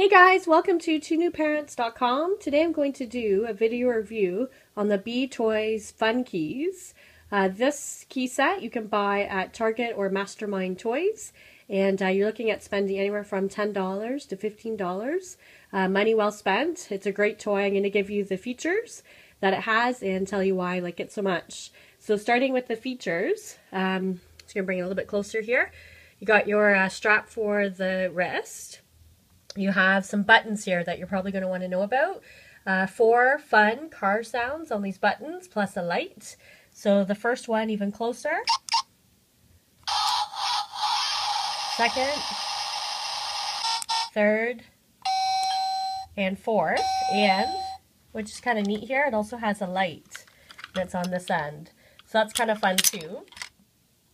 Hey guys, welcome to twonewparents.com. Today I'm going to do a video review on the B. Toys Fun Keys. Uh, this key set you can buy at Target or Mastermind Toys and uh, you're looking at spending anywhere from $10 to $15. Uh, money well spent. It's a great toy. I'm going to give you the features that it has and tell you why I like it so much. So starting with the features, um, just going to bring it a little bit closer here. You got your uh, strap for the wrist. You have some buttons here that you're probably going to want to know about. Uh, four fun car sounds on these buttons, plus a light. So the first one even closer. Second, third, and fourth. And, which is kind of neat here, it also has a light that's on this end. So that's kind of fun too.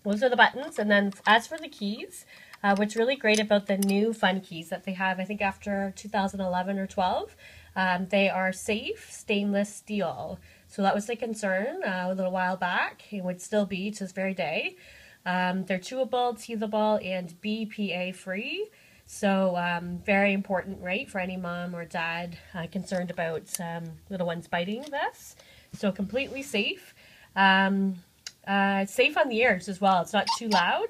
Those are the buttons. And then as for the keys, uh, what's really great about the new fun keys that they have, I think after 2011 or 12, um, they are safe stainless steel. So that was the concern uh, a little while back. It would still be to this very day. Um, they're chewable, teethable, and BPA free. So um, very important, right, for any mom or dad uh, concerned about um, little ones biting this. So completely safe. Um, uh, safe on the ears as well. It's not too loud.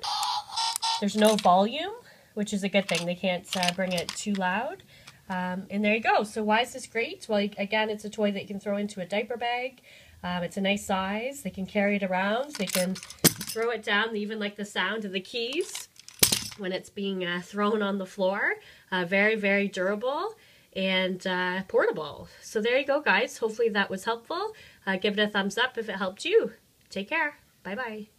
There's no volume, which is a good thing. They can't uh, bring it too loud. Um, and there you go. So why is this great? Well, again, it's a toy that you can throw into a diaper bag. Um, it's a nice size. They can carry it around. They can throw it down. Even like the sound of the keys when it's being uh, thrown on the floor. Uh, very, very durable and uh, portable. So there you go, guys. Hopefully that was helpful. Uh, give it a thumbs up if it helped you. Take care. Bye-bye.